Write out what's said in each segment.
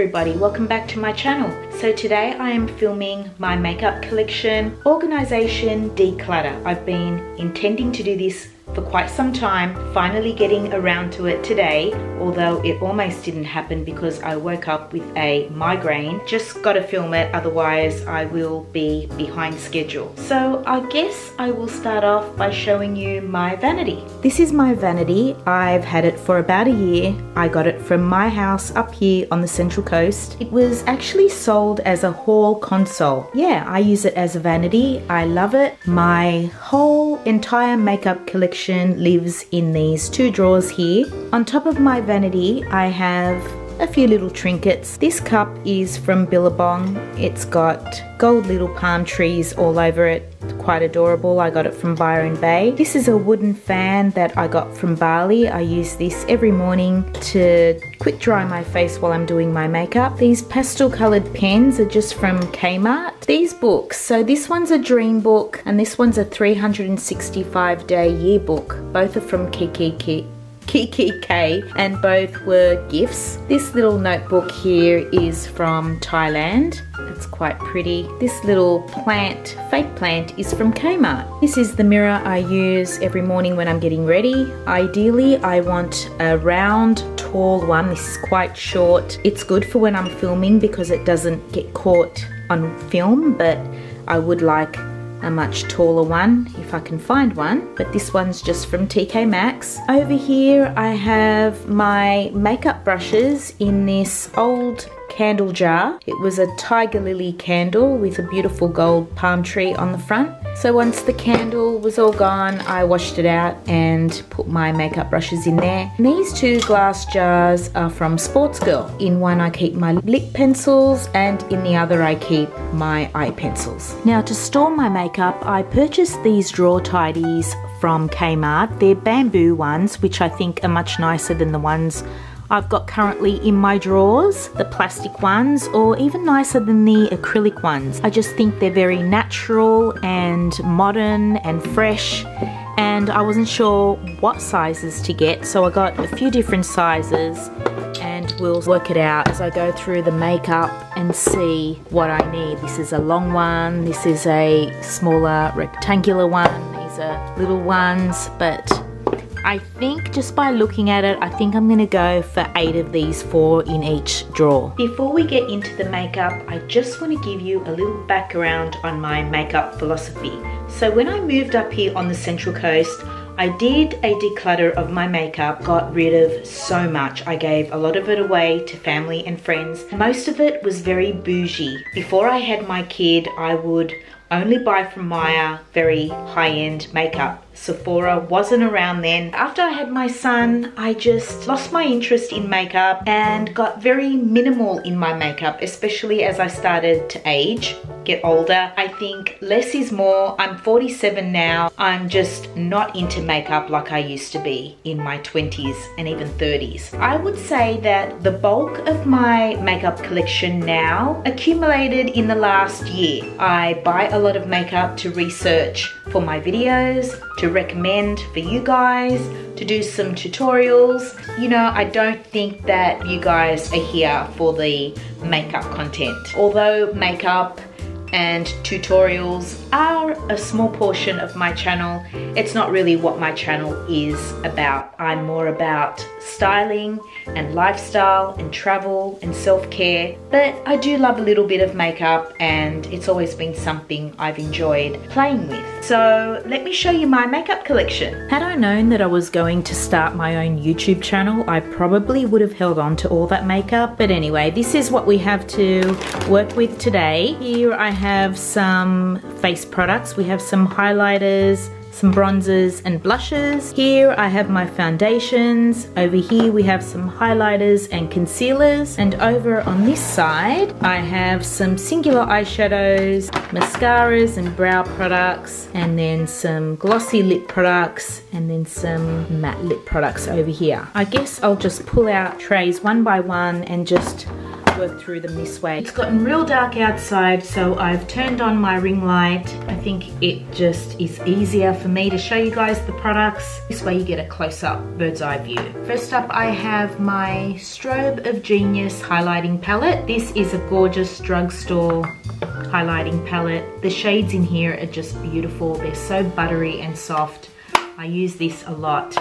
everybody, welcome back to my channel. So today I am filming my makeup collection, organization, declutter. I've been intending to do this for quite some time, finally getting around to it today, although it almost didn't happen because I woke up with a migraine. Just gotta film it, otherwise I will be behind schedule. So I guess I will start off by showing you my vanity. This is my vanity. I've had it for about a year. I got it from my house up here on the Central Coast. It was actually sold as a hall console. Yeah, I use it as a vanity. I love it. My whole entire makeup collection collection lives in these two drawers here. On top of my vanity, I have a few little trinkets. This cup is from Billabong. It's got gold little palm trees all over it. Quite adorable. I got it from Byron Bay. This is a wooden fan that I got from Bali. I use this every morning to quick dry my face while I'm doing my makeup. These pastel colored pens are just from Kmart. These books, so this one's a dream book and this one's a 365 day yearbook. Both are from Kiki kikki.K and both were gifts. This little notebook here is from Thailand. It's quite pretty. This little plant, fake plant, is from Kmart. This is the mirror I use every morning when I'm getting ready. Ideally, I want a round, tall one. This is quite short. It's good for when I'm filming because it doesn't get caught on film, but I would like a much taller one if I can find one but this one's just from TK Maxx. Over here I have my makeup brushes in this old candle jar. It was a tiger lily candle with a beautiful gold palm tree on the front. So once the candle was all gone, I washed it out and put my makeup brushes in there. And these two glass jars are from Sportsgirl. In one I keep my lip pencils and in the other I keep my eye pencils. Now to store my makeup, I purchased these drawer tidies from Kmart. They're bamboo ones, which I think are much nicer than the ones I've got currently in my drawers, the plastic ones, or even nicer than the acrylic ones. I just think they're very natural and modern and fresh and I wasn't sure what sizes to get so I got a few different sizes and we'll work it out as I go through the makeup and see what I need. This is a long one, this is a smaller rectangular one, these are little ones but I think just by looking at it, I think I'm gonna go for eight of these, four in each drawer. Before we get into the makeup, I just wanna give you a little background on my makeup philosophy. So when I moved up here on the Central Coast, I did a declutter of my makeup, got rid of so much. I gave a lot of it away to family and friends. Most of it was very bougie. Before I had my kid, I would only buy from Myer very high-end makeup. Sephora wasn't around then. After I had my son, I just lost my interest in makeup and got very minimal in my makeup, especially as I started to age get older. I think less is more. I'm 47 now. I'm just not into makeup like I used to be in my 20s and even 30s. I would say that the bulk of my makeup collection now accumulated in the last year. I buy a lot of makeup to research for my videos, to recommend for you guys, to do some tutorials. You know, I don't think that you guys are here for the makeup content. Although makeup and tutorials are a small portion of my channel. It's not really what my channel is about. I'm more about styling and lifestyle and travel and self-care. But I do love a little bit of makeup and it's always been something I've enjoyed playing with. So let me show you my makeup collection. Had I known that I was going to start my own YouTube channel, I probably would have held on to all that makeup. But anyway, this is what we have to work with today. Here I have some face products. We have some highlighters, some bronzers and blushes. Here I have my foundations. Over here we have some highlighters and concealers. And over on this side, I have some singular eyeshadows, mascaras and brow products, and then some glossy lip products, and then some matte lip products over here. I guess I'll just pull out trays one by one and just work through them this way. It's gotten real dark outside, so I've turned on my ring light. I think it just is easier for me to show you guys the products. This way you get a close-up bird's eye view. First up, I have my Strobe of Genius highlighting palette. This is a gorgeous drugstore highlighting palette. The shades in here are just beautiful. They're so buttery and soft. I use this a lot.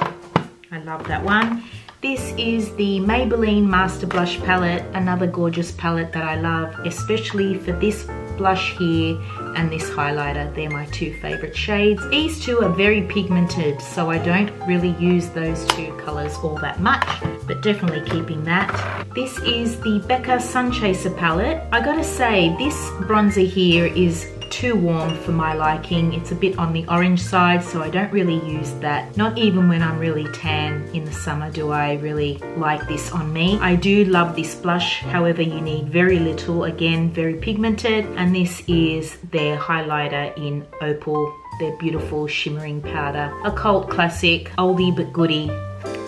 I love that one. This is the Maybelline Master Blush Palette, another gorgeous palette that I love, especially for this blush here and this highlighter. They're my two favorite shades. These two are very pigmented, so I don't really use those two colors all that much, but definitely keeping that. This is the Becca Sun Chaser palette. I gotta say, this bronzer here is too warm for my liking. It's a bit on the orange side, so I don't really use that. Not even when I'm really tan in the summer do I really like this on me. I do love this blush, however you need very little, again, very pigmented. And this is their highlighter in Opal, their beautiful shimmering powder. A cult classic, oldie but goodie,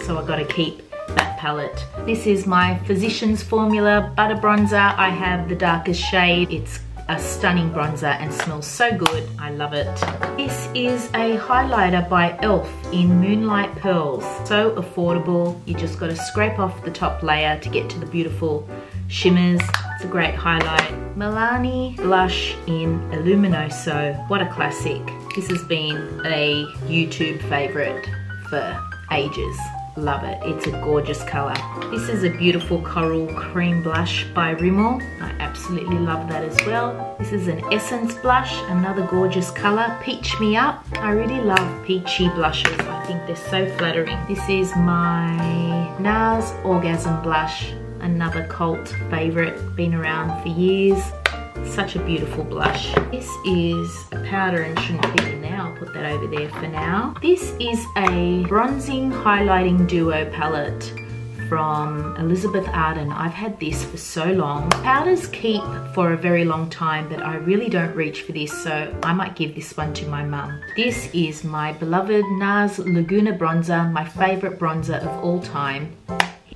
so I gotta keep that palette. This is my Physicians Formula Butter Bronzer. I have the darkest shade. It's a stunning bronzer and smells so good. I love it. This is a highlighter by e.l.f. in Moonlight Pearls. So affordable. You just got to scrape off the top layer to get to the beautiful shimmers. It's a great highlight. Milani blush in Illuminoso. What a classic. This has been a YouTube favorite for ages. Love it. It's a gorgeous color. This is a beautiful coral cream blush by Rimmel. I absolutely love that as well. This is an Essence blush, another gorgeous color. Peach Me Up. I really love peachy blushes. I think they're so flattering. This is my NARS Orgasm blush, another cult favorite, been around for years. Such a beautiful blush. This is a powder and shouldn't be in there. I'll put that over there for now. This is a bronzing highlighting duo palette from Elizabeth Arden. I've had this for so long. Powders keep for a very long time, but I really don't reach for this, so I might give this one to my mum. This is my beloved NARS Laguna Bronzer, my favorite bronzer of all time.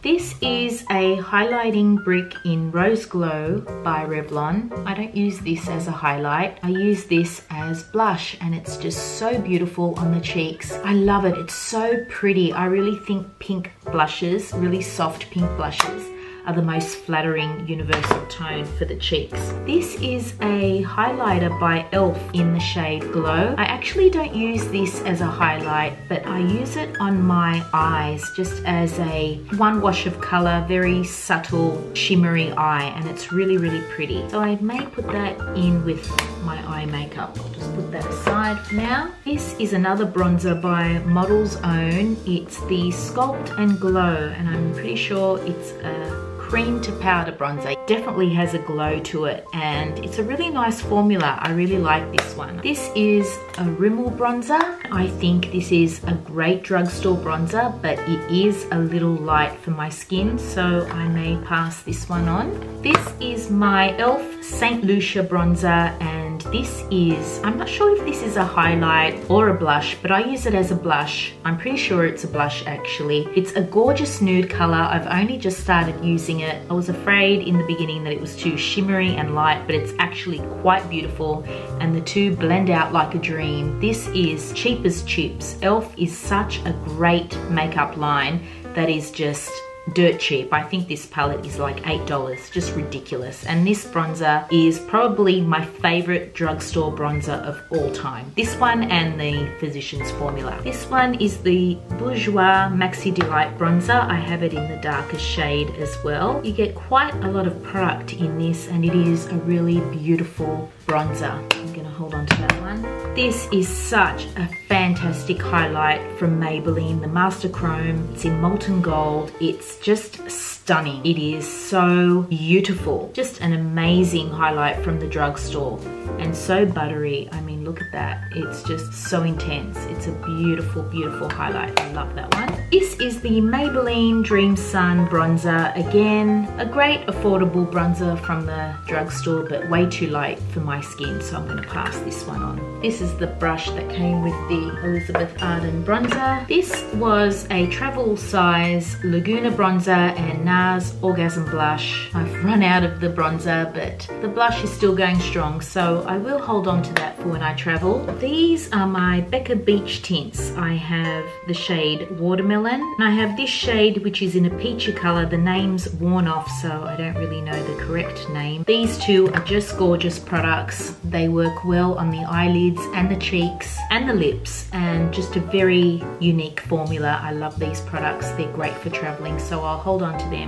This is a highlighting brick in Rose Glow by Revlon. I don't use this as a highlight. I use this as blush and it's just so beautiful on the cheeks. I love it. It's so pretty. I really think pink blushes, really soft pink blushes, are the most flattering universal tone for the cheeks. This is a highlighter by e.l.f. in the shade Glow. I actually don't use this as a highlight, but I use it on my eyes just as a one wash of color, very subtle, shimmery eye, and it's really, really pretty. So I may put that in with my eye makeup. I'll just put that aside for now. This is another bronzer by Model's Own. It's the Sculpt and Glow, and I'm pretty sure it's a cream to powder bronzer. It definitely has a glow to it and it's a really nice formula. I really like this one. This is a Rimmel bronzer. I think this is a great drugstore bronzer but it is a little light for my skin so I may pass this one on. This is my e.l.f. St. Lucia bronzer and this is, I'm not sure if this is a highlight or a blush, but I use it as a blush. I'm pretty sure it's a blush actually. It's a gorgeous nude color. I've only just started using it. I was afraid in the beginning that it was too shimmery and light, but it's actually quite beautiful and the two blend out like a dream. This is cheap chips. e.l.f. is such a great makeup line that is just dirt cheap. I think this palette is like $8, just ridiculous. And this bronzer is probably my favorite drugstore bronzer of all time. This one and the Physicians Formula. This one is the Bourjois Maxi Delight bronzer. I have it in the darkest shade as well. You get quite a lot of product in this and it is a really beautiful bronzer. I'm gonna hold on to that one. This is such a fantastic highlight from Maybelline, the Master Chrome. It's in molten gold. It's just stunning. It is so beautiful. Just an amazing highlight from the drugstore and so buttery. I mean, look at that. It's just so intense. It's a beautiful, beautiful highlight. I love that one. This is the Maybelline Dream Sun bronzer. Again, a great affordable bronzer from the drugstore, but way too light for my skin, so I'm gonna pass this one on. This is the brush that came with the Elizabeth Arden bronzer. This was a travel size Laguna bronzer and NARS Orgasm Blush. I've run out of the bronzer, but the blush is still going strong, so I will hold on to that for when I travel. These are my Becca Beach tints. I have the shade Watermelon, and I have this shade which is in a peachy color. The name's worn off, so I don't really know the correct name. These two are just gorgeous products. They work well on the eyelids and the cheeks and the lips, and just a very unique formula. I love these products. They're great for traveling, so I'll hold on to them.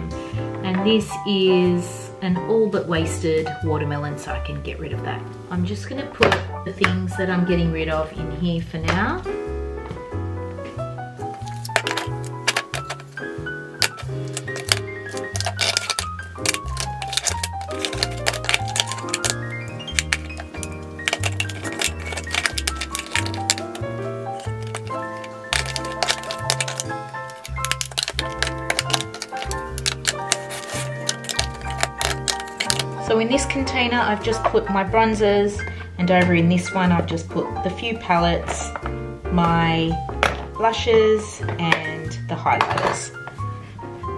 And this is an all but wasted watermelon, so I can get rid of that. I'm just gonna put the things that I'm getting rid of in here for now. This container, I've just put my bronzers and over in this one, I've just put the few palettes, my blushes and the highlighters.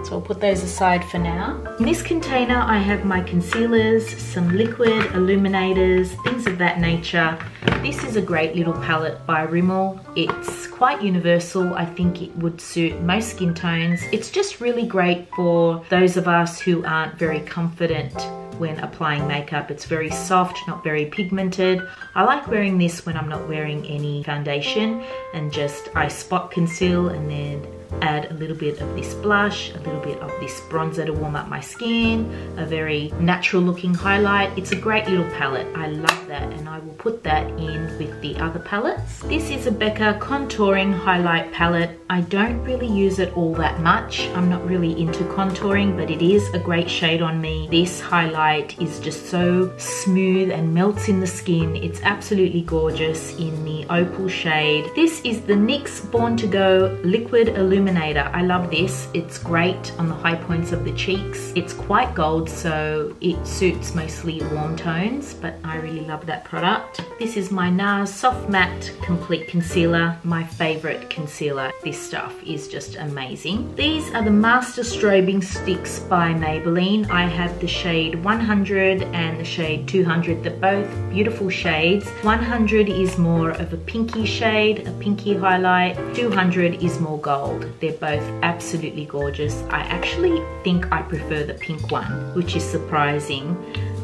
So I'll put those aside for now. In this container, I have my concealers, some liquid illuminators, things of that nature. This is a great little palette by Rimmel. It's quite universal. I think it would suit most skin tones. It's just really great for those of us who aren't very confident when applying makeup. It's very soft, not very pigmented. I like wearing this when I'm not wearing any foundation and just I spot conceal and then add a little bit of this blush, a little bit of this bronzer to warm up my skin, a very natural looking highlight. It's a great little palette. I love that and I will put that in with the other palettes. This is a Becca Contouring Highlight Palette. I don't really use it all that much. I'm not really into contouring, but it is a great shade on me. This highlight is just so smooth and melts in the skin. It's absolutely gorgeous in the opal shade. This is the NYX Born to Glow Liquid Illuminator illuminator. I love this. It's great on the high points of the cheeks. It's quite gold, so it suits mostly warm tones, but I really love that product. This is my NARS Soft Matte Complete Concealer, my favorite concealer. This stuff is just amazing. These are the Master Strobing Sticks by Maybelline. I have the shade 100 and the shade 200. They're both beautiful shades. 100 is more of a pinky shade, a pinky highlight. 200 is more gold. They're both absolutely gorgeous. I actually think I prefer the pink one, which is surprising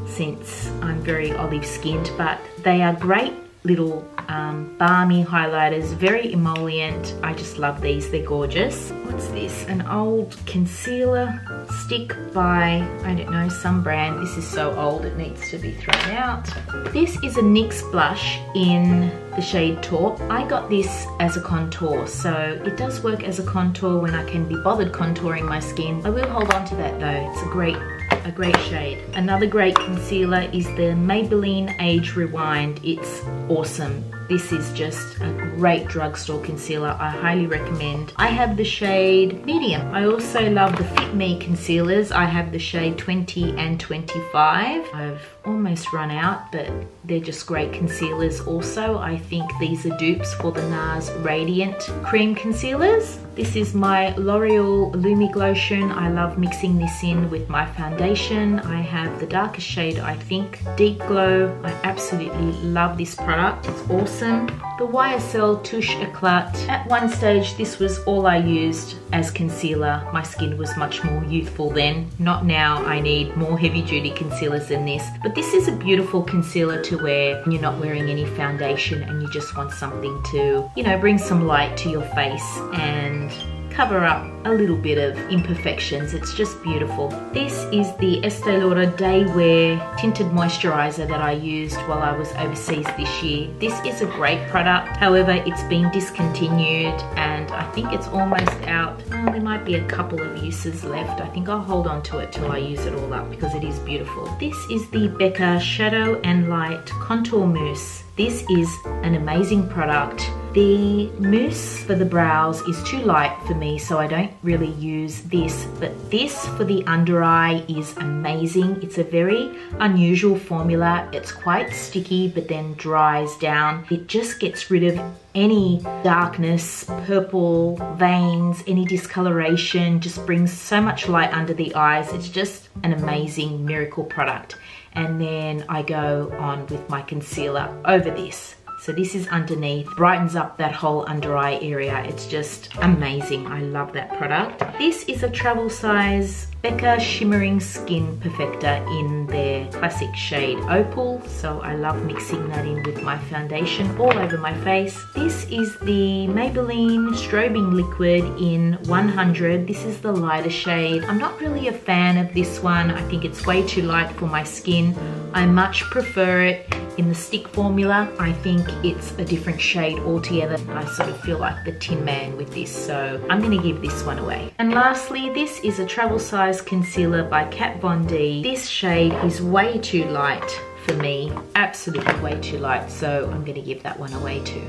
since I'm very olive skinned, but they are great little um, balmy highlighters, very emollient. I just love these, they're gorgeous. What's this? An old concealer stick by, I don't know, some brand. This is so old it needs to be thrown out. This is a NYX blush in the shade Taupe. I got this as a contour, so it does work as a contour when I can be bothered contouring my skin. I will hold on to that though. It's a great a great shade. Another great concealer is the Maybelline Age Rewind. It's awesome. This is just a great drugstore concealer. I highly recommend. I have the shade medium. I also love the Fit Me concealers. I have the shade 20 and 25. I've almost run out, but they're just great concealers also. I think these are dupes for the NARS Radiant Cream Concealers. This is my L'Oreal Lumi Glotion. I love mixing this in with my foundation. I have the darkest shade, I think, Deep Glow. I absolutely love this product. It's awesome. The YSL Touche Eclat. At one stage, this was all I used as concealer. My skin was much more youthful then. Not now, I need more heavy duty concealers than this. But this is a beautiful concealer to wear when you're not wearing any foundation and you just want something to, you know, bring some light to your face and cover up a little bit of imperfections. It's just beautiful. This is the Estee Lauder Day Wear Tinted Moisturizer that I used while I was overseas this year. This is a great product. However, it's been discontinued and I think it's almost out. Oh, there might be a couple of uses left. I think I'll hold on to it till I use it all up because it is beautiful. This is the Becca Shadow and Light Contour Mousse. This is an amazing product The mousse for the brows is too light for me, so I don't really use this. But this for the under eye is amazing. It's a very unusual formula. It's quite sticky, but then dries down. It just gets rid of any darkness, purple veins, any discoloration, just brings so much light under the eyes. It's just an amazing miracle product. And then I go on with my concealer over this. So this is underneath, brightens up that whole under eye area. It's just amazing. I love that product. This is a travel size Becca Shimmering Skin Perfector in their classic shade Opal. So I love mixing that in with my foundation all over my face. This is the Maybelline Strobing Liquid in 100. This is the lighter shade. I'm not really a fan of this one. I think it's way too light for my skin. I much prefer it in the stick formula. I think it's a different shade altogether. I sort of feel like the Tin Man with this, so I'm gonna give this one away. And lastly, this is a travel size concealer by Kat Von D. This shade is way too light for me, absolutely way too light, so I'm gonna give that one away too.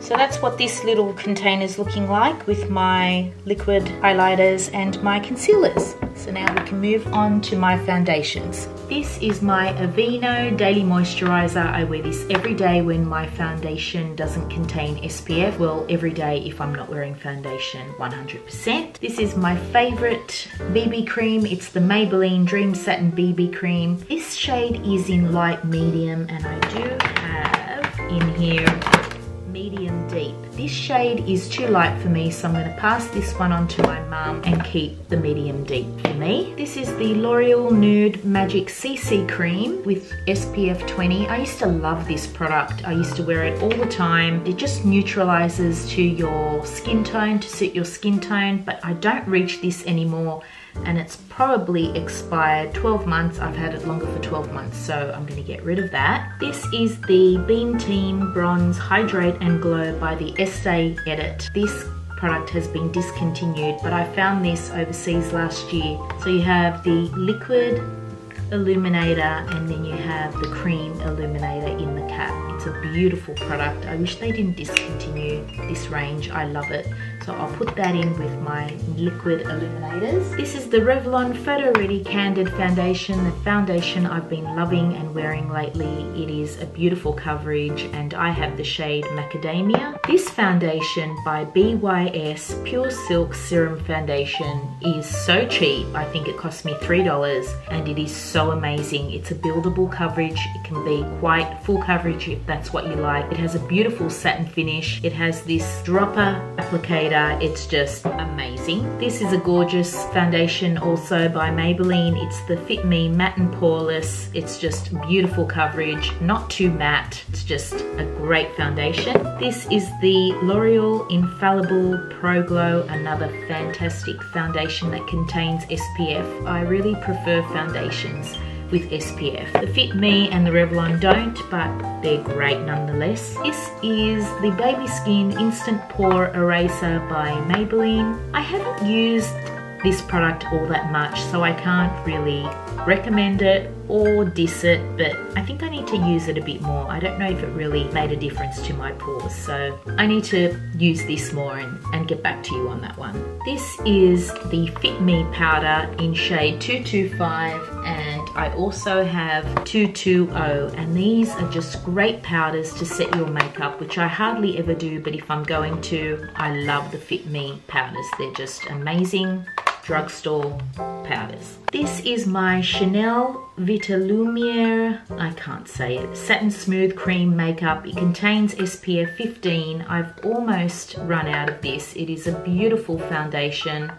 So that's what this little container is looking like with my liquid highlighters and my concealers. So now we can move on to my foundations. This is my Aveeno Daily Moisturizer. I wear this every day when my foundation doesn't contain SPF. Well, every day if I'm not wearing foundation 100%. This is my favorite BB cream. It's the Maybelline Dream Satin BB cream. This shade is in light medium and I do have in here medium deep. This shade is too light for me, so I'm gonna pass this one on to my mum and keep the medium deep for me. This is the L'Oreal Nude Magic CC Cream with SPF 20. I used to love this product. I used to wear it all the time. It just neutralizes to your skin tone, to suit your skin tone, but I don't reach this anymore and it's probably expired 12 months. I've had it longer for 12 months, so I'm gonna get rid of that. This is the Beam Team Bronze Hydrate and Glow by the Estee Edit. This product has been discontinued, but I found this overseas last year. So you have the liquid illuminator and then you have the cream illuminator in the cap. It's a beautiful product. I wish they didn't discontinue this range. I love it. So I'll put that in with my liquid illuminators. This is the Revlon Photo Ready Candid Foundation, the foundation I've been loving and wearing lately. It is a beautiful coverage and I have the shade Macadamia. This foundation by BYS Pure Silk Serum Foundation is so cheap. I think it cost me $3 and it is so amazing. It's a buildable coverage. It can be quite full coverage if that's what you like. It has a beautiful satin finish. It has this dropper applicator it's just amazing. This is a gorgeous foundation also by Maybelline. It's the Fit Me Matte and Poreless. It's just beautiful coverage, not too matte. It's just a great foundation. This is the L'Oreal Infallible Pro Glow, another fantastic foundation that contains SPF. I really prefer foundations with SPF. The Fit Me and the Revlon don't, but they're great nonetheless. This is the Baby Skin Instant Pore Eraser by Maybelline. I haven't used this product all that much, so I can't really recommend it or diss it, but I think I need to use it a bit more. I don't know if it really made a difference to my pores, so I need to use this more and, and get back to you on that one. This is the Fit Me powder in shade 225 and I also have 220 and these are just great powders to set your makeup, which I hardly ever do, but if I'm going to, I love the Fit Me powders. They're just amazing drugstore powders. This is my Chanel Vitalumiere, I can't say it, Satin Smooth Cream Makeup. It contains SPF 15. I've almost run out of this. It is a beautiful foundation,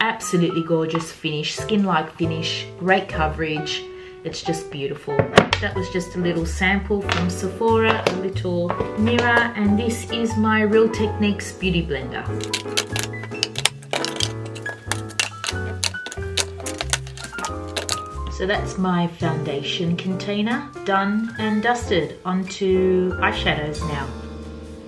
absolutely gorgeous finish, skin-like finish, great coverage. It's just beautiful. That was just a little sample from Sephora, a little mirror, and this is my Real Techniques Beauty Blender. So that's my foundation container done and dusted onto eyeshadows now.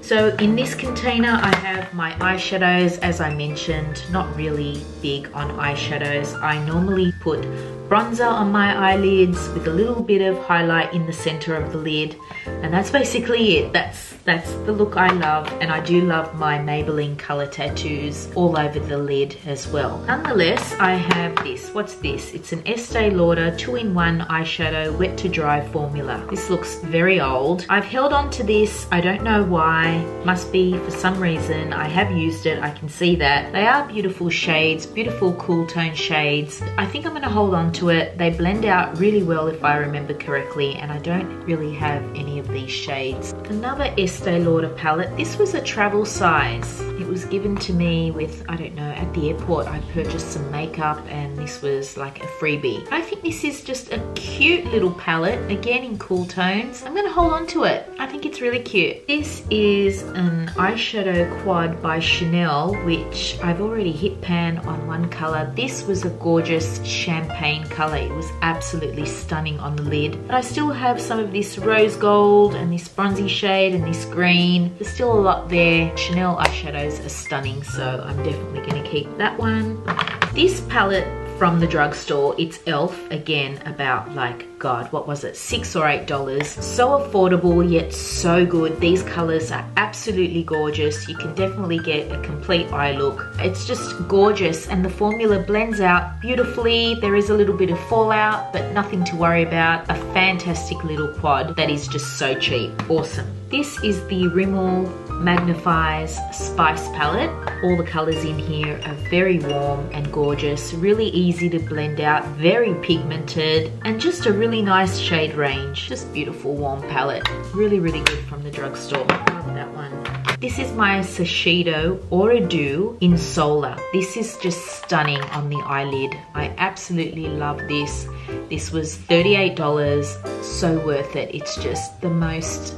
So in this container, I have my eyeshadows, as I mentioned, not really big on eyeshadows. I normally put bronzer on my eyelids with a little bit of highlight in the center of the lid. And that's basically it. That's that's the look I love. And I do love my Maybelline color tattoos all over the lid as well. Nonetheless I have this. What's this? It's an Estee Lauder two-in-one eyeshadow wet to dry formula. This looks very old. I've held on to this. I don't know why. Must be for some reason. I have used it. I can see that. They are beautiful shades beautiful cool tone shades I think I'm gonna hold on to it. They blend out really well if I remember correctly and I don't really have any of these shades. Another Estee Lauder palette. This was a travel size. It was given to me with, I don't know, at the airport I purchased some makeup and this was like a freebie. I think this is just a cute little palette, again in cool tones. I'm gonna hold on to it. I think it's really cute. This is an eyeshadow quad by Chanel, which I've already hit pan on one color. This was a gorgeous champagne color. It was absolutely stunning on the lid. But I still have some of this rose gold and this bronzy shade and this green. There's still a lot there. Chanel eyeshadows are stunning, so I'm definitely gonna keep that one. This palette from the drugstore. It's e.l.f. again about like, God, what was it? Six or eight dollars. So affordable yet so good. These colors are absolutely gorgeous. You can definitely get a complete eye look. It's just gorgeous and the formula blends out beautifully. There is a little bit of fallout, but nothing to worry about. A fantastic little quad that is just so cheap. Awesome. This is the Rimmel Magnif'eyes Spice Palette. All the colors in here are very warm and gorgeous, really easy to blend out, very pigmented, and just a really nice shade range. Just beautiful warm palette. Really, really good from the drugstore. Love that one. This is my Shiseido Dew in Solar. This is just stunning on the eyelid. I absolutely love this. This was $38, so worth it. It's just the most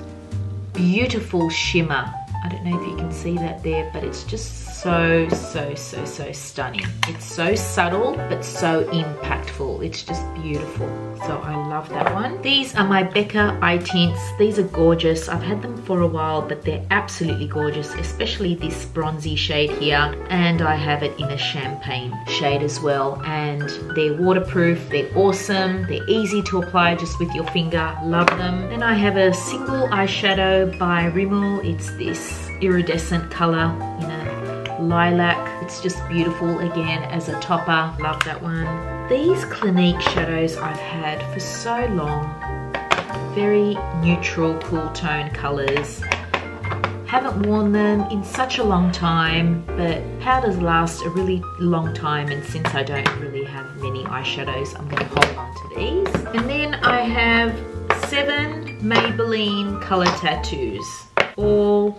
beautiful shimmer I don't know if you can see that there, but it's just so, so, so, so stunning. It's so subtle, but so impactful. It's just beautiful. So I love that one. These are my Becca eye tints. These are gorgeous. I've had them for a while, but they're absolutely gorgeous, especially this bronzy shade here. And I have it in a champagne shade as well. And they're waterproof, they're awesome, they're easy to apply just with your finger. Love them. Then I have a single eyeshadow by Rimmel. It's this iridescent color in a lilac. It's just beautiful again as a topper. Love that one. These Clinique shadows I've had for so long. Very neutral, cool tone colors. Haven't worn them in such a long time, but powders last a really long time and since I don't really have many eyeshadows, I'm gonna hold on to these. And then I have seven Maybelline color tattoos, all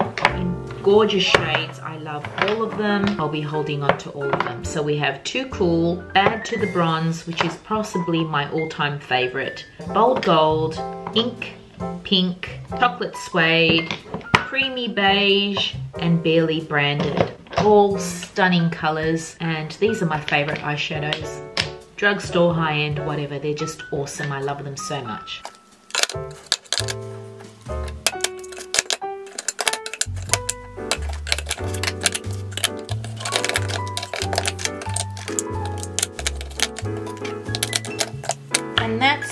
gorgeous shades. I love all of them. I'll be holding on to all of them. So we have Too Cool, Bad to the Bronze, which is possibly my all-time favorite, Bold Gold, Ink, Pink, Chocolate Suede, Creamy Beige, and Barely Branded. All stunning colors, and these are my favorite eyeshadows. Drugstore, high-end, whatever, they're just awesome. I love them so much.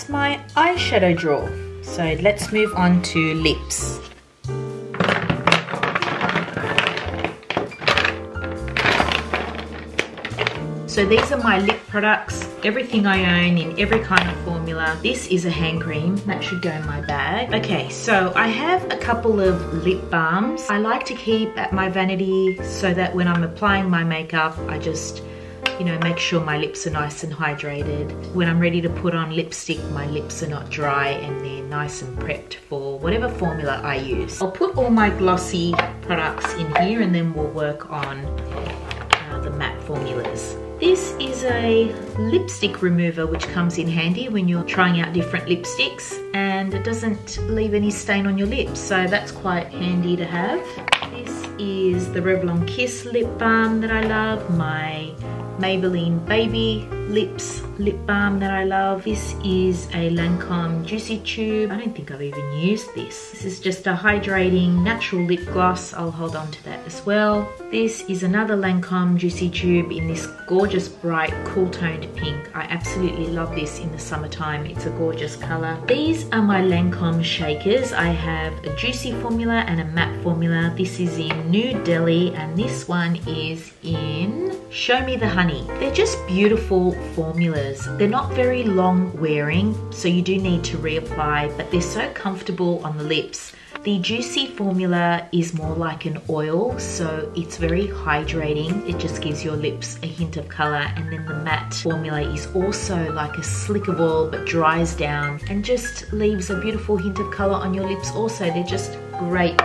My eyeshadow drawer. So let's move on to lips. So these are my lip products, everything I own in every kind of formula. This is a hand cream, that should go in my bag. Okay, so I have a couple of lip balms. I like to keep at my vanity so that when I'm applying my makeup, I just you know, make sure my lips are nice and hydrated. When I'm ready to put on lipstick, my lips are not dry and they're nice and prepped for whatever formula I use. I'll put all my glossy products in here and then we'll work on uh, the matte formulas. This is a lipstick remover which comes in handy when you're trying out different lipsticks and it doesn't leave any stain on your lips so that's quite handy to have. This is the Revlon Kiss lip balm that I love, my Maybelline Baby Lips lip balm that I love. This is a Lancome Juicy Tube. I don't think I've even used this. This is just a hydrating natural lip gloss. I'll hold on to that as well. This is another Lancome Juicy Tube in this gorgeous bright cool toned pink. I absolutely love this in the summertime. It's a gorgeous color. These are my Lancome shakers. I have a juicy formula and a matte formula. This is in Nude Deli and this one is in Show Me the Honey. They're just beautiful formulas. They're not very long wearing, so you do need to reapply, but they're so comfortable on the lips. The Juicy formula is more like an oil, so it's very hydrating. It just gives your lips a hint of color. And then the matte formula is also like a slick of oil, but dries down and just leaves a beautiful hint of color on your lips also. They're just great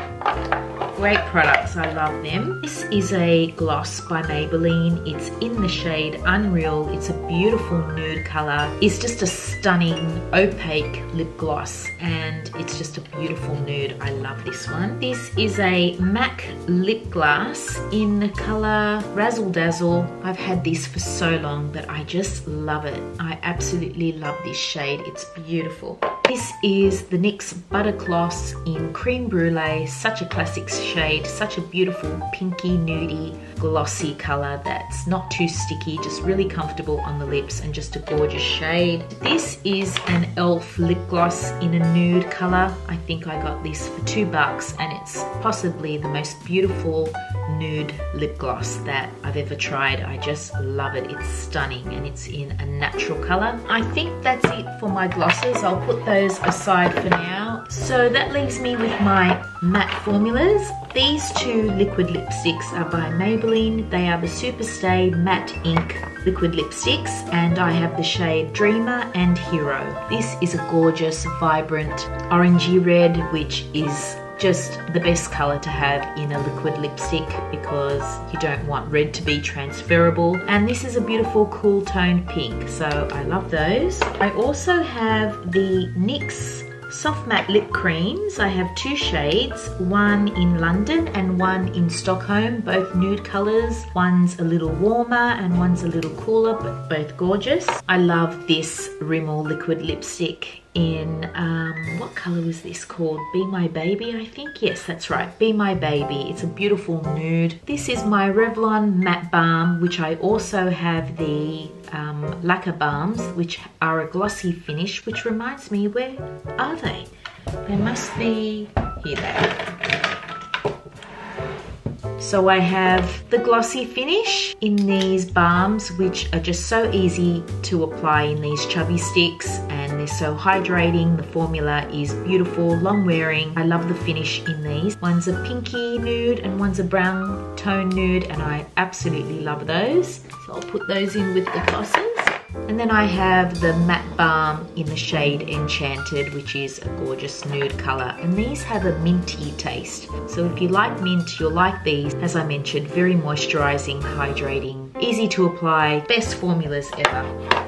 Great products, I love them. This is a gloss by Maybelline. It's in the shade Unreal. It's a beautiful nude color. It's just a stunning opaque lip gloss and it's just a beautiful nude. I love this one. This is a MAC lip gloss in the color Razzle Dazzle. I've had this for so long, but I just love it. I absolutely love this shade. It's beautiful. This is the NYX Butter Gloss in Cream Brulee. Such a classic shade, such a beautiful pinky nudie glossy color that's not too sticky, just really comfortable on the lips and just a gorgeous shade. This is an e.l.f. lip gloss in a nude color. I think I got this for two bucks and it's possibly the most beautiful nude lip gloss that I've ever tried. I just love it. It's stunning and it's in a natural color. I think that's it for my glosses. I'll put those aside for now. So that leaves me with my matte formulas. These two liquid lipsticks are by Maybelline. They are the Superstay Matte Ink liquid lipsticks and I have the shade Dreamer and Hero. This is a gorgeous, vibrant orangey red which is just the best color to have in a liquid lipstick because you don't want red to be transferable. And this is a beautiful cool toned pink, so I love those. I also have the NYX soft matte lip creams. I have two shades, one in London and one in Stockholm, both nude colors. One's a little warmer and one's a little cooler, but both gorgeous. I love this Rimmel liquid lipstick in, um, what color was this called? Be My Baby, I think? Yes, that's right, Be My Baby. It's a beautiful nude. This is my Revlon Matte Balm, which I also have the um, lacquer balms, which are a glossy finish, which reminds me, where are they? They must be, here they are. So I have the glossy finish in these balms, which are just so easy to apply in these chubby sticks and they're so hydrating. The formula is beautiful, long wearing. I love the finish in these. One's a pinky nude and one's a brown tone nude and I absolutely love those. So I'll put those in with the glosses. And then I have the matte balm in the shade Enchanted, which is a gorgeous nude color. And these have a minty taste. So if you like mint, you'll like these. As I mentioned, very moisturizing, hydrating, easy to apply, best formulas ever.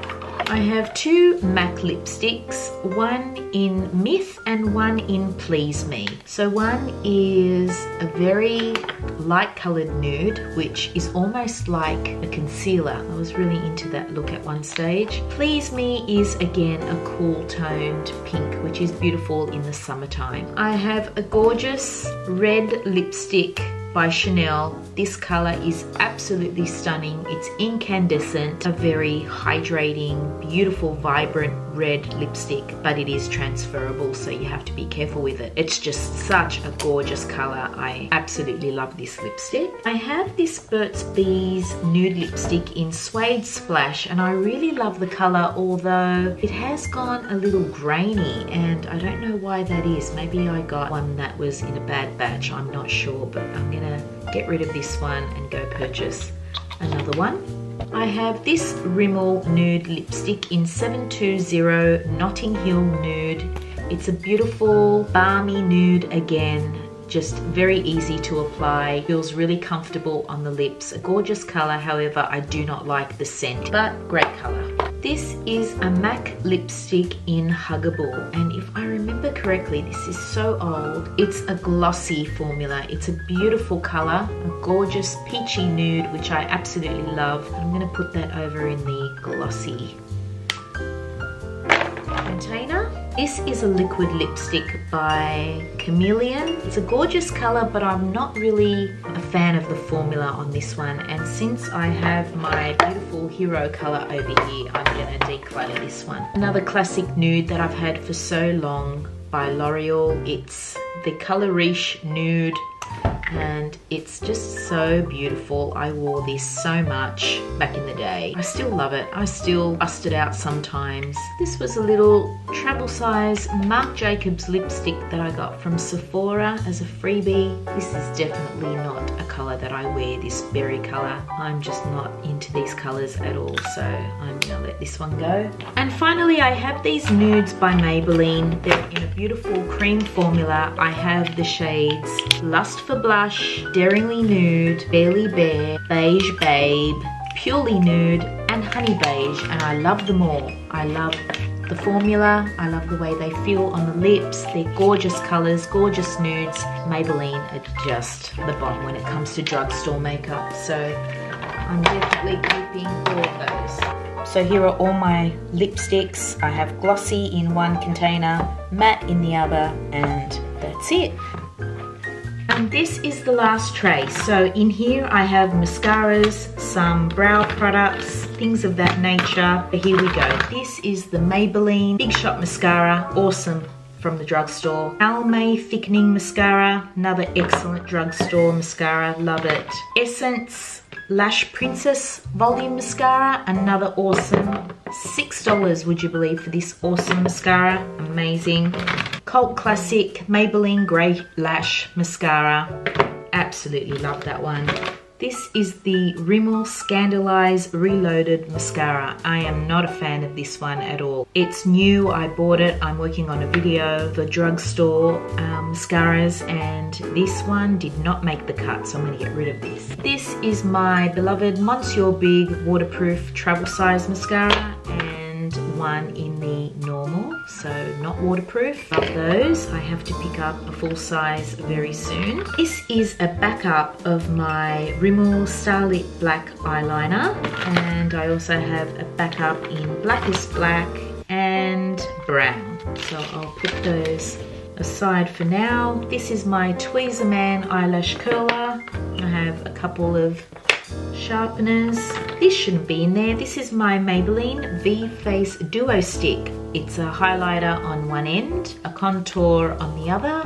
I have two MAC lipsticks, one in Myth and one in Please Me. So one is a very light coloured nude, which is almost like a concealer. I was really into that look at one stage. Please Me is again a cool toned pink, which is beautiful in the summertime. I have a gorgeous red lipstick by Chanel. This color is absolutely stunning. It's incandescent, a very hydrating, beautiful, vibrant red lipstick, but it is transferable, so you have to be careful with it. It's just such a gorgeous color. I absolutely love this lipstick. I have this Burt's Bees nude lipstick in Suede Splash, and I really love the color, although it has gone a little grainy, and I don't know why that is. Maybe I got one that was in a bad batch, I'm not sure, but I'm gonna get rid of this one and go purchase another one. I have this Rimmel Nude Lipstick in 720 Notting Hill Nude. It's a beautiful balmy nude again, just very easy to apply, feels really comfortable on the lips. A gorgeous color, however, I do not like the scent, but great color. This is a MAC lipstick in Huggable and if I remember correctly this is so old. It's a glossy formula. It's a beautiful color, a gorgeous peachy nude which I absolutely love. I'm going to put that over in the glossy container. This is a liquid lipstick by Chameleon. It's a gorgeous color, but I'm not really a fan of the formula on this one. And since I have my beautiful hero color over here, I'm gonna declutter this one. Another classic nude that I've had for so long by L'Oreal. It's the Color Riche Nude and it's just so beautiful. I wore this so much back in the day. I still love it. I still bust it out sometimes. This was a little travel size Marc Jacobs lipstick that I got from Sephora as a freebie. This is definitely not a color that I wear, this berry color. I'm just not into these colors at all, so I'm gonna let this one go. And finally, I have these nudes by Maybelline. They're in a beautiful cream formula. I have the shades Lust for Blush Blush, Daringly Nude, Barely Bare, Beige Babe, Purely Nude, and Honey Beige, and I love them all. I love the formula, I love the way they feel on the lips, they're gorgeous colours, gorgeous nudes. Maybelline are just the bomb when it comes to drugstore makeup, so I'm definitely keeping all of those. So here are all my lipsticks. I have glossy in one container, matte in the other, and that's it. And this is the last tray. So in here I have mascaras, some brow products, things of that nature. But here we go. This is the Maybelline Big Shot Mascara. Awesome from the drugstore. Almay Thickening Mascara, another excellent drugstore mascara, love it. Essence Lash Princess Volume Mascara, another awesome. $6 would you believe for this awesome mascara, amazing. Cult Classic Maybelline Great Lash Mascara. Absolutely love that one. This is the Rimmel Scandaleyes Reloaded Mascara. I am not a fan of this one at all. It's new, I bought it. I'm working on a video for drugstore um, mascaras and this one did not make the cut, so I'm gonna get rid of this. This is my beloved Monsieur Big Waterproof Travel Size Mascara and one in the normal so not waterproof. Love those. I have to pick up a full size very soon. This is a backup of my Rimmel Starlit Black eyeliner and I also have a backup in Blackest Black and brown. So I'll put those aside for now. This is my Tweezerman eyelash curler. I have a couple of sharpeners. This shouldn't be in there. This is my Maybelline V-Face Duo Stick. It's a highlighter on one end, a contour on the other,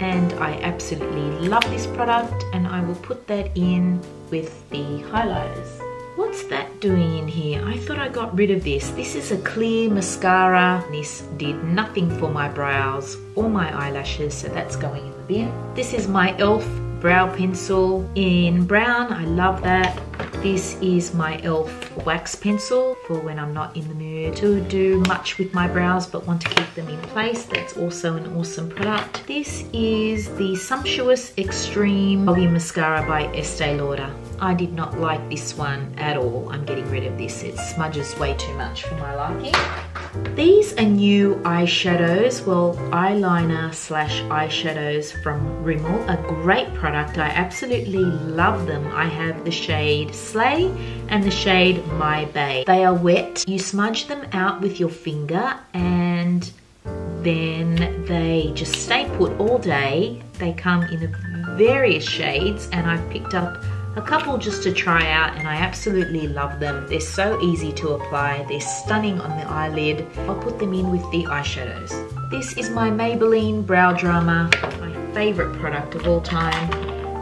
and I absolutely love this product and I will put that in with the highlighters. What's that doing in here? I thought I got rid of this. This is a clear mascara. This did nothing for my brows or my eyelashes, so that's going in the bin. This is my e.l.f brow pencil in brown. I love that. This is my e.l.f. wax pencil for when I'm not in the mood to do much with my brows but want to keep them in place. That's also an awesome product. This is the Sumptuous Extreme Volume Mascara by Estee Lauder. I did not like this one at all. I'm getting rid of this. It smudges way too much for my liking. These are new eyeshadows, well eyeliner slash eyeshadows from Rimmel, a great product. I absolutely love them. I have the shade Slay and the shade My Bay. They are wet. You smudge them out with your finger and then they just stay put all day. They come in various shades and I've picked up a couple just to try out and I absolutely love them. They're so easy to apply. They're stunning on the eyelid. I'll put them in with the eyeshadows. This is my Maybelline Brow Drama, my favorite product of all time.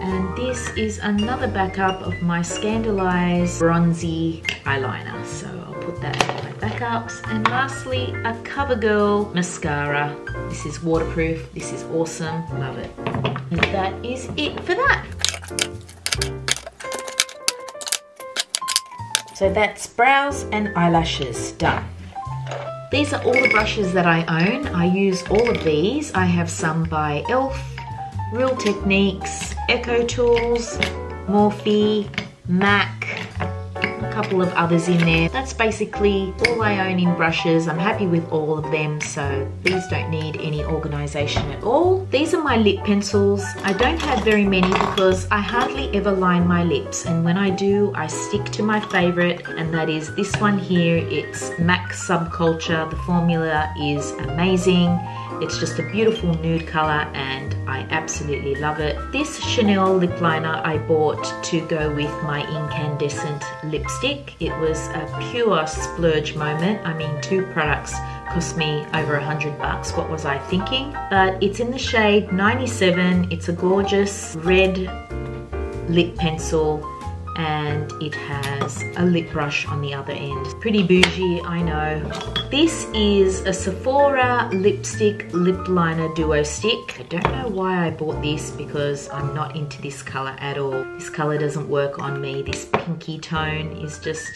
And this is another backup of my Scandaleyes Bronzy eyeliner. So I'll put that in my backups. And lastly, a CoverGirl mascara. This is waterproof. This is awesome. Love it. And that is it for that. So that's brows and eyelashes done. These are all the brushes that I own. I use all of these. I have some by e.l.f., Real Techniques, Eco Tools, Morphe, MAC, couple of others in there. That's basically all I own in brushes. I'm happy with all of them, so these don't need any organization at all. These are my lip pencils. I don't have very many because I hardly ever line my lips, and when I do, I stick to my favorite, and that is this one here. It's MAC Subculture. The formula is amazing. It's just a beautiful nude color and I absolutely love it. This Chanel lip liner I bought to go with my incandescent lipstick. It was a pure splurge moment. I mean, two products cost me over a hundred bucks. What was I thinking? But it's in the shade 97. It's a gorgeous red lip pencil and it has a lip brush on the other end. Pretty bougie, I know. This is a Sephora lipstick lip liner duo stick. I don't know why I bought this because I'm not into this color at all. This color doesn't work on me. This pinky tone is just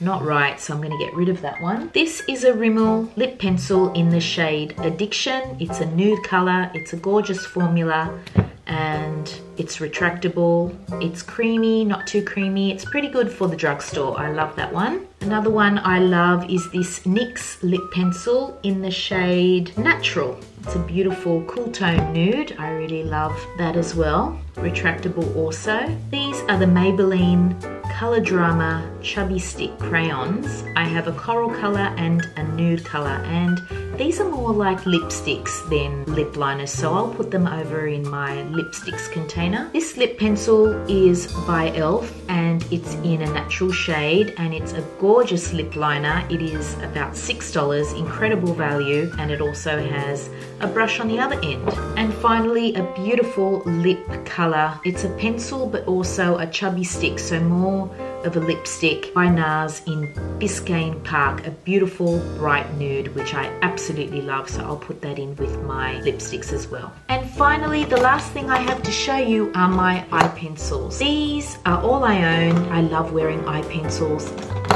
not right, so I'm gonna get rid of that one. This is a Rimmel lip pencil in the shade Addiction. It's a nude color, it's a gorgeous formula, and it's retractable. It's creamy, not too creamy. It's pretty good for the drugstore. I love that one. Another one I love is this NYX lip pencil in the shade Natural. It's a beautiful cool tone nude. I really love that as well. Retractable also. These are the Maybelline Color Drama Chubby Stick crayons. I have a coral color and a nude color and these are more like lipsticks than lip liners, so I'll put them over in my lipsticks container. This lip pencil is by e.l.f. and it's in a natural shade and it's a gorgeous lip liner. It is about $6, incredible value, and it also has a brush on the other end. And finally, a beautiful lip color. It's a pencil but also a chubby stick, so more of a lipstick by NARS in Biscayne Park, a beautiful bright nude, which I absolutely love. So I'll put that in with my lipsticks as well. And finally, the last thing I have to show you are my eye pencils. These are all I own. I love wearing eye pencils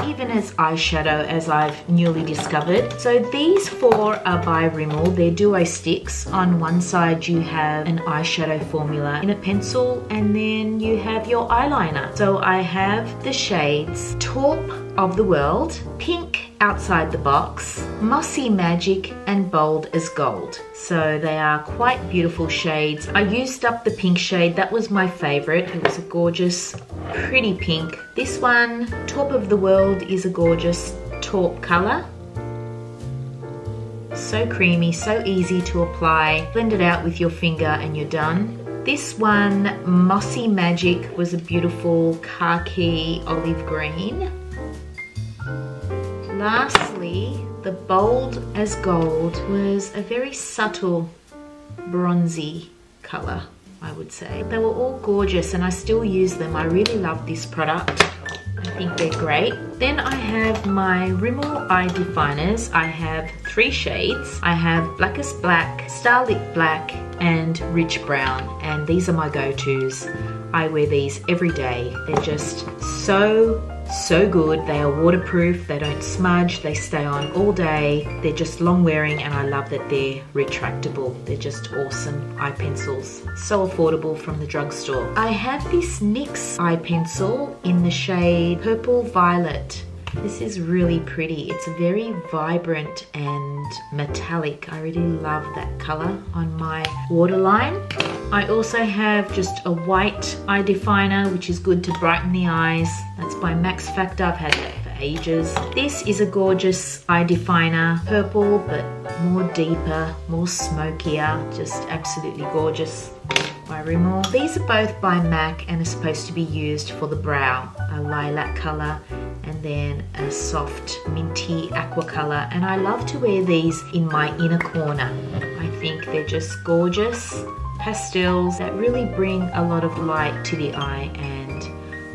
even as eyeshadow as I've newly discovered. So these four are by Rimmel. They're duo sticks. On one side you have an eyeshadow formula in a pencil and then you have your eyeliner. So I have the shades Taupe of the World, Pink Outside the Box, Mossy Magic and Bold as Gold. So they are quite beautiful shades. I used up the pink shade, that was my favorite. It was a gorgeous, pretty pink. This one, Top of the World, is a gorgeous taupe color. So creamy, so easy to apply. Blend it out with your finger and you're done. This one, Mossy Magic, was a beautiful khaki olive green. Lastly, the Bold as Gold was a very subtle bronzy colour, I would say. They were all gorgeous and I still use them. I really love this product. I think they're great. Then I have my Rimmel Eye Definers. I have three shades. I have Blackest Black, Starlit Black, and Rich Brown. And these are my go-tos. I wear these every day. They're just so so good. They are waterproof, they don't smudge, they stay on all day. They're just long wearing and I love that they're retractable. They're just awesome eye pencils. So affordable from the drugstore. I have this NYX eye pencil in the shade Purple Violet. This is really pretty. It's very vibrant and metallic. I really love that color on my waterline. I also have just a white eye definer, which is good to brighten the eyes. That's by Max Factor. I've had that for ages. This is a gorgeous eye definer, purple, but more deeper, more smokier, just absolutely gorgeous by Rimmel. These are both by MAC and are supposed to be used for the brow. A lilac color and then a soft minty aqua color. And I love to wear these in my inner corner. I think they're just gorgeous pastels that really bring a lot of light to the eye and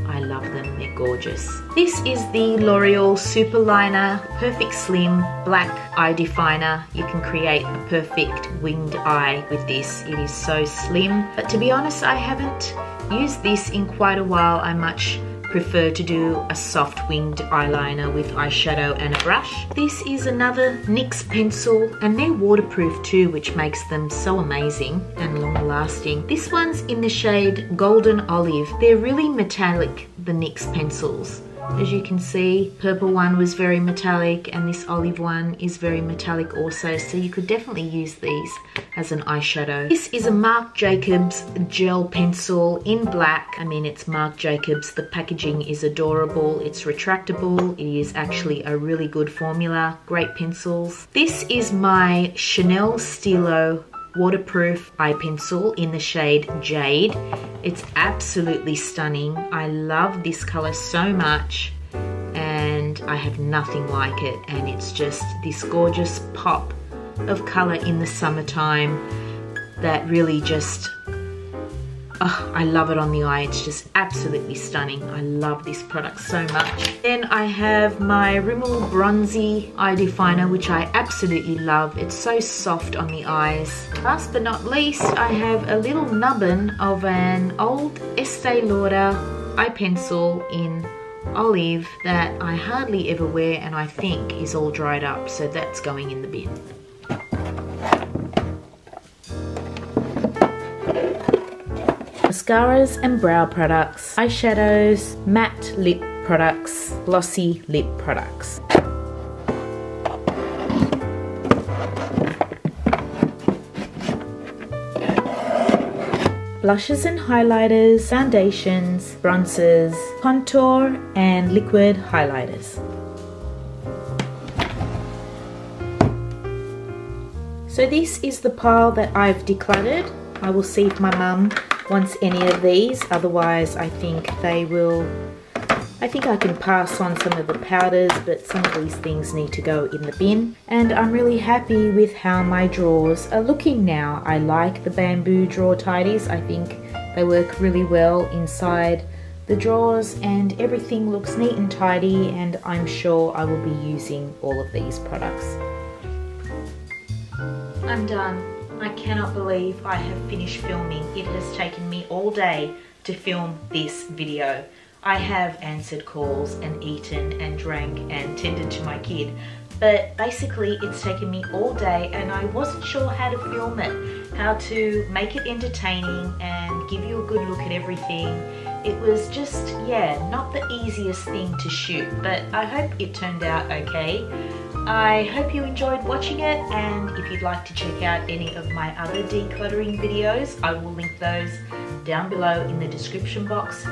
I love them, they're gorgeous. This is the L'Oreal Super Liner Perfect Slim Black Eye Definer. You can create a perfect winged eye with this. It is so slim, but to be honest, I haven't used this in quite a while. I much prefer to do a soft winged eyeliner with eyeshadow and a brush. This is another NYX pencil and they're waterproof too which makes them so amazing and long lasting. This one's in the shade Golden Olive. They're really metallic, the NYX pencils. As you can see. Purple one was very metallic and this olive one is very metallic also. So you could definitely use these as an eyeshadow. This is a Marc Jacobs gel pencil in black. I mean, it's Marc Jacobs. The packaging is adorable. It's retractable. It is actually a really good formula. Great pencils. This is my Chanel Stylo waterproof eye pencil in the shade Jade. It's absolutely stunning. I love this color so much and I have nothing like it and it's just this gorgeous pop of color in the summertime that really just Oh, I love it on the eye. It's just absolutely stunning. I love this product so much. Then I have my Rimmel Bronzy Eye Definer, which I absolutely love. It's so soft on the eyes. Last but not least, I have a little nubbin of an old Estee Lauder eye pencil in olive that I hardly ever wear and I think is all dried up. So that's going in the bin. Mascaras and brow products, eyeshadows, matte lip products, glossy lip products. blushes and highlighters, foundations, bronzers, contour and liquid highlighters. So this is the pile that I've decluttered. I will see if my mum wants any of these. Otherwise, I think they will, I think I can pass on some of the powders, but some of these things need to go in the bin. And I'm really happy with how my drawers are looking now. I like the bamboo drawer tidies. I think they work really well inside the drawers and everything looks neat and tidy and I'm sure I will be using all of these products. I'm done. I cannot believe I have finished filming. It has taken me all day to film this video. I have answered calls and eaten and drank and tended to my kid but basically it's taken me all day and I wasn't sure how to film it, how to make it entertaining and give you a good look at everything. It was just, yeah, not the easiest thing to shoot, but I hope it turned out okay. I hope you enjoyed watching it and if you'd like to check out any of my other decluttering videos, I will link those down below in the description box.